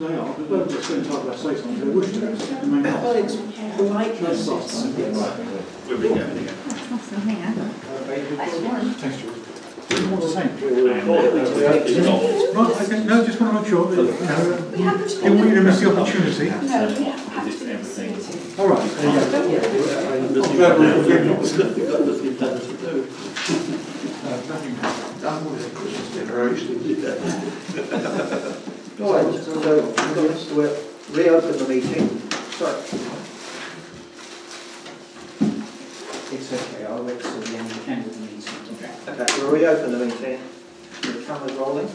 They are, but don't just spend time by say something they wish to. They may not. Well, it's politeness. It's, We'll be going again. Nothing here. That's one. Thanks, George. Do you want to say? And, Right, okay, no, just want to make sure that, you know, We haven't. didn't want you to miss the opportunity. No, we have. It's. All right, there you go. I'm glad we're getting on. Uh, nothing done with it, Christmas decorations. right, so we'll reopen the meeting. Sorry. It's okay, I'll wait till the end, end of the meeting. Okay, Okay, we'll reopen the meeting. The camera's rolling.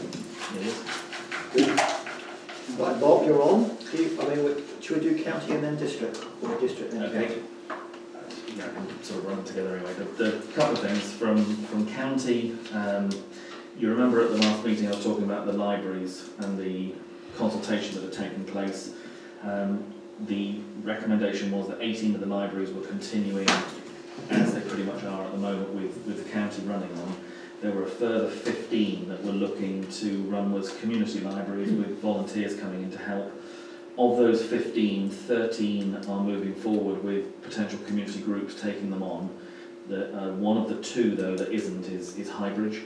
Right, Bob, you're on. Do you, I mean, we- should we do county and then district, or district and then Okay. county? Yeah, I can sort of run them together anyway. The, the couple of things from, from county, um, you remember at the last meeting I was talking about the libraries and the consultation that had taken place. Um, the recommendation was that 18 of the libraries were continuing as they pretty much are at the moment with, with the county running them. There were a further 15 that were looking to run as community libraries with volunteers coming in to help. Of those 15, 13 are moving forward with potential community groups taking them on. The, uh, one of the two, though, that isn't is, is Highbridge.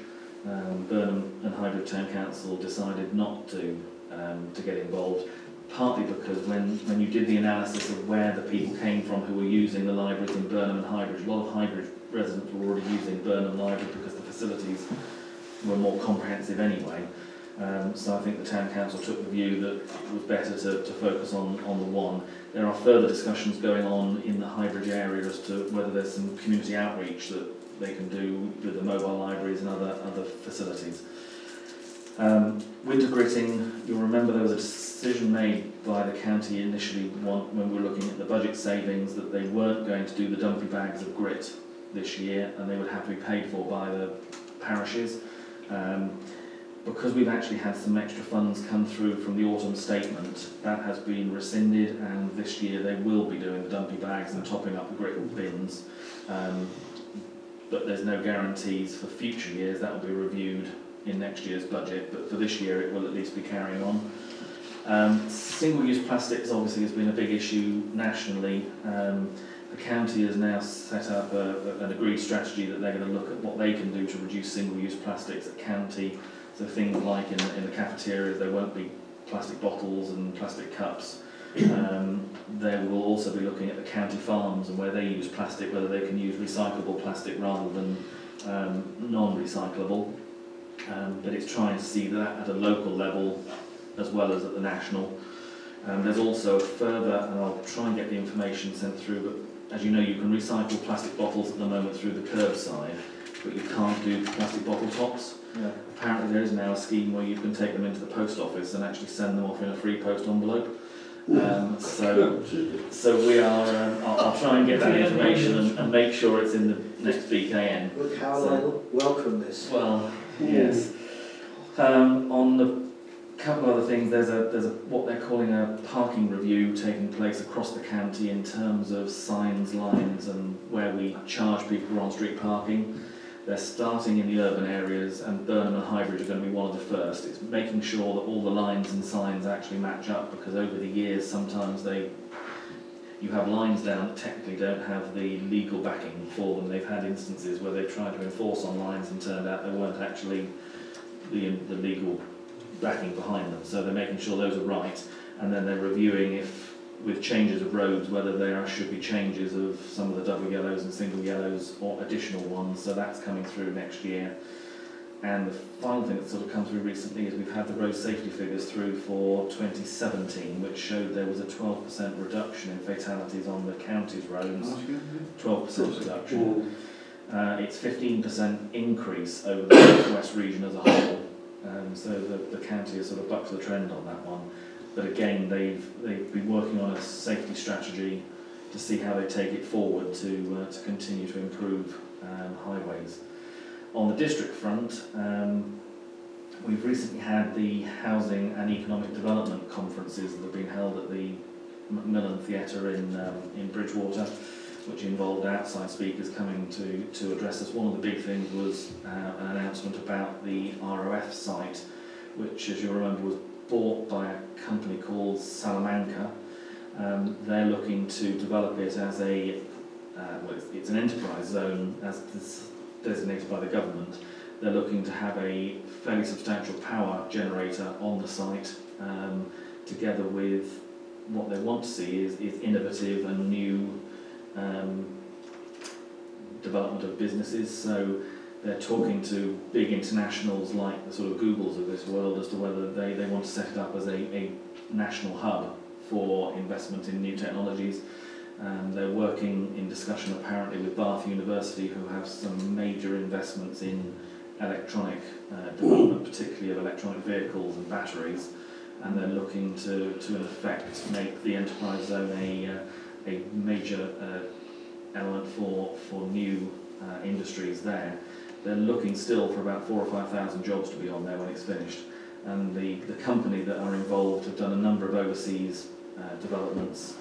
Um, Burnham and Highbridge Town Council decided not to, um, to get involved, partly because when, when you did the analysis of where the people came from who were using the libraries in Burnham and Highbridge, a lot of Highbridge residents were already using Burnham Library because the facilities were more comprehensive anyway. Um, so I think the town council took the view that it was better to, to focus on, on the one. There are further discussions going on in the Highbridge area as to whether there's some community outreach that they can do with the mobile libraries and other, other facilities. Um, winter gritting, you'll remember there was a decision made by the county initially when we were looking at the budget savings that they weren't going to do the dumpy bags of grit this year and they would have to be paid for by the parishes. Um, because we've actually had some extra funds come through from the autumn statement, that has been rescinded and this year they will be doing the dumpy bags and topping up the grit bins. Um, but there's no guarantees for future years, that will be reviewed in next year's budget, but for this year it will at least be carrying on. Um, single-use plastics obviously has been a big issue nationally. Um, the county has now set up a, a- an agreed strategy that they're going to look at what they can do to reduce single-use plastics at county. So things like in, in the cafeterias, there won't be plastic bottles and plastic cups. Um, they will also be looking at the county farms and where they use plastic, whether they can use recyclable plastic rather than um, non-recyclable. Um, but it's trying to see that at a local level as well as at the national. Um, there's also further, and I'll try and get the information sent through, but as you know, you can recycle plastic bottles at the moment through the curbside, but you can't do plastic bottle tops. Yeah. Apparently there is now a scheme where you can take them into the post office and actually send them off in a free post envelope. Um, so, so we are, um, I'll, I'll try and get that information and, and make sure it's in the next BKN. Look how I welcome this. Well, yes. Um, on the couple other things, there's a there's a what they're calling a parking review taking place across the county in terms of signs, lines, and where we charge people for on-street parking. They're starting in the urban areas, and Burnham and Highbridge are going to be one of the first. It's making sure that all the lines and signs actually match up because over the years sometimes they you have lines down that technically don't have the legal backing for them. They've had instances where they've tried to enforce on lines and turned out they weren't actually the, the legal backing behind them. So they're making sure those are right, and then they're reviewing if, with changes of roads, whether there should be changes of some of the double yellows and single yellows or additional ones. So that's coming through next year. And the final thing that's sort of come through recently is we've had the road safety figures through for 2017, which showed there was a 12% reduction in fatalities on the county's roads. 12% reduction. Uh, it's 15% increase over the West region as a whole. Um, so the, the county has sort of bucked the trend on that one. But again, they've, they've been working on a safety strategy to see how they take it forward to, uh, to continue to improve um, highways. On the district front, um, we've recently had the housing and economic development conferences that have been held at the Macmillan Theatre in, um, in Bridgwater which involved outside speakers coming to, to address us. One of the big things was uh, an announcement about the ROF site, which, as you remember, was bought by a company called Salamanca. Um, they're looking to develop it as a, uh, well, it's, it's an enterprise zone as des- designated by the government. They're looking to have a fairly substantial power generator on the site, um, together with what they want to see is, is innovative and new um, development of businesses. So they're talking to big internationals like the sort of Googles of this world as to whether they, they want to set it up as a, a national hub for investment in new technologies. Um, they're working in discussion apparently with Bath University who have some major investments in electronic uh, development, particularly of electronic vehicles and batteries. And they're looking to, to in effect make the enterprise zone a, uh, a major uh, element for, for new uh, industries there. They're looking still for about four or five thousand jobs to be on there when it's finished. And the, the company that are involved have done a number of overseas uh, developments.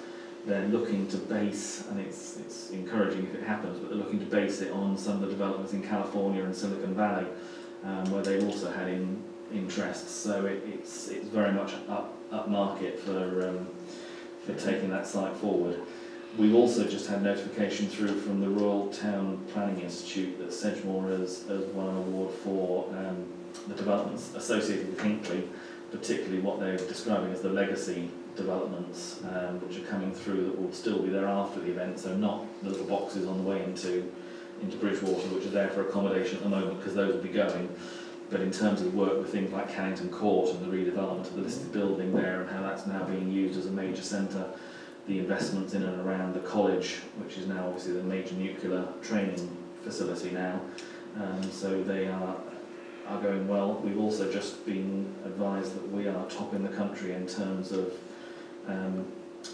They're looking to base, and it's, it's encouraging if it happens, but they're looking to base it on some of the developments in California and Silicon Valley, um, where they've also had in, interests. So it, it's, it's very much up, up market for, um, for taking that site forward. We've also just had notification through from the Royal Town Planning Institute that Sedgemoor has, has won an award for um, the developments associated with Hinkley, particularly what they're describing as the legacy developments, um, which are coming through that will still be there after the event, so not the little boxes on the way into, into Bridgwater, which are there for accommodation at the moment, because those will be going. But in terms of work with things like Cannington Court and the redevelopment of the listed building there and how that's now being used as a major centre, the investments in and around the college, which is now obviously the major nuclear training facility now. Um, so they are are going well. We've also just been advised that we are top in the country in terms of um,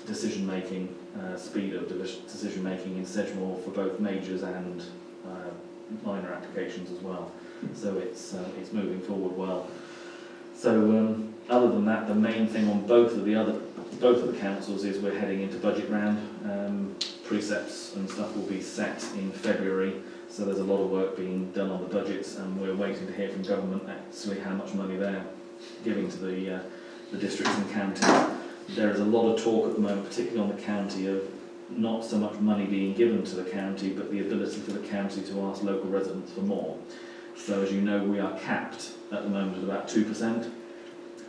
decision making, uh, speed of decision making in Sedgemoor for both majors and uh, minor applications as well. So it's uh, it's moving forward well. So um, other than that, the main thing on both of the other both of the councils is we're heading into budget round. Um, precepts and stuff will be set in February. So there's a lot of work being done on the budgets, and we're waiting to hear from government actually how much money they're giving to the uh, the districts and counties. There is a lot of talk at the moment, particularly on the county, of not so much money being given to the county, but the ability for the county to ask local residents for more. So as you know, we are capped at the moment at about 2%.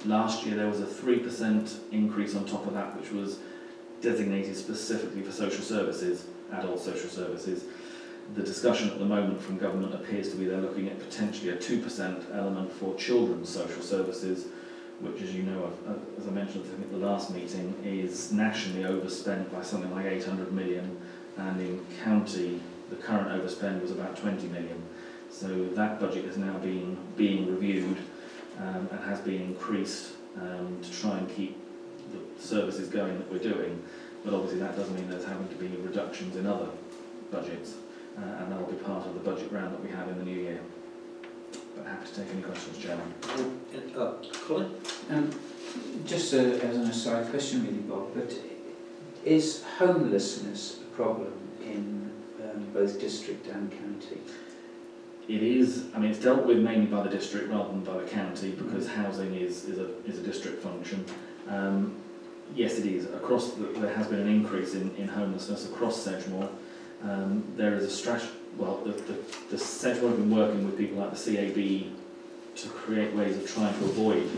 Last year there was a 3% increase on top of that, which was designated specifically for social services, adult social services. The discussion at the moment from government appears to be they're looking at potentially a 2% element for children's social services, which, as you know, as I mentioned at the last meeting, is nationally overspent by something like 800 million, and in county, the current overspend was about 20 million. So that budget is now being, being reviewed um, and has been increased um, to try and keep the services going that we're doing. But obviously that doesn't mean there's having to be reductions in other budgets, uh, and that'll be part of the budget round that we have in the new year. But happy to take any questions, Chairman. Uh, Colin? Um, just a, as an aside question really, Bob, but is homelessness a problem in um, both district and county? It is, I mean, it's dealt with mainly by the district rather than by the county because housing is, is, a, is a district function. Um, yes, it is. Across the, there has been an increase in, in homelessness across Sedgemoor. Um, there is a strategy, well, the, the, the Sedgemoor have been working with people like the CAB to create ways of trying to avoid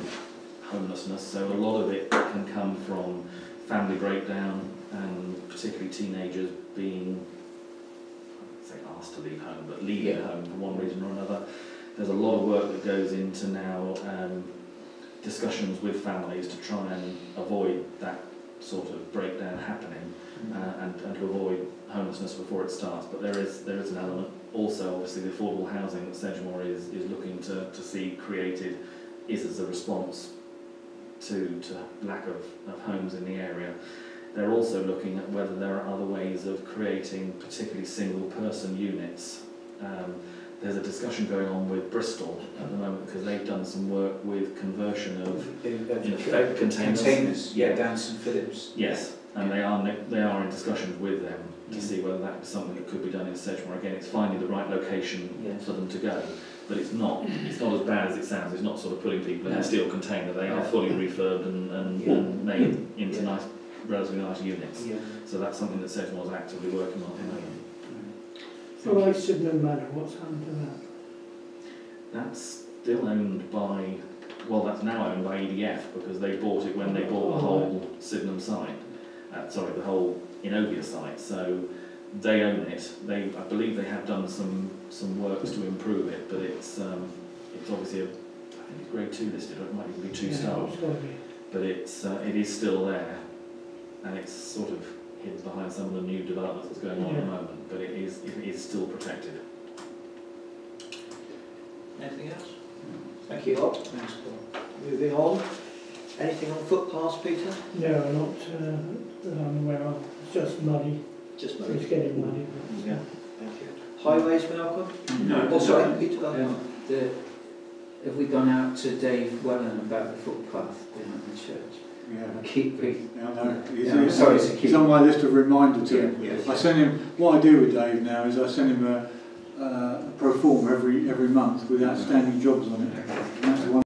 homelessness. So a lot of it can come from family breakdown and particularly teenagers being to leave home, but leaving Yeah. home for one reason or another. There's a lot of work that goes into now um, discussions with families to try and avoid that sort of breakdown happening uh, and, and to avoid homelessness before it starts. But there is there is an element. Also, obviously, the affordable housing that Sedgemoor is, is looking to, to see created is as a response to, to lack of, of homes in the area. They're also looking at whether there are other ways of creating particularly single person units. Um, there's a discussion going on with Bristol at the moment because they've done some work with conversion of in effect containers. Containers, yeah, down St Philips. Yes, and they are they are in discussions with them to see whether that is something that could be done in Sedgemoor. Again, it's finding the right location for them to go, but it's not, it's not as bad as it sounds, it's not sort of putting people in a steel container, they are fully refurbed and, and, Yeah. and made into Yeah. nice, relatively nice units. Yeah. So that's something that Sedgemoor is actively working on at the moment. So like Sydenham Manor, what's happened to that? That's still owned by, well, that's now owned by EDF because they bought it when they bought the whole Sydenham site, uh, sorry, the whole Innovia site. So they own it. They, I believe they have done some, some works to improve it, but it's, um, it's obviously a, I think it's grade two listed, or it might even be two Yeah, star. It's got to be. But it's, uh, it is still there and it's sort of hidden behind some of the new developments that's going on at the moment, but it is, it is still protected. Anything else? Thank you, Bob. Thanks, Paul. Moving on. Anything on footpaths, Peter? No, not uh, that I'm aware of. It's just muddy. Just It's getting muddy. Yeah. Thank you. Highways, Malcolm? No, Oh, sorry, Peter. Um, the, have we gone out to Dave Wellen about the footpath behind the church? Yeah. Keep re- Yeah, I know. He's, Yeah, he's- sorry he's on my list of reminder to him. Yes. I send him, what I do with Dave now is I send him a, uh, a pro forma every, every month with outstanding jobs on it.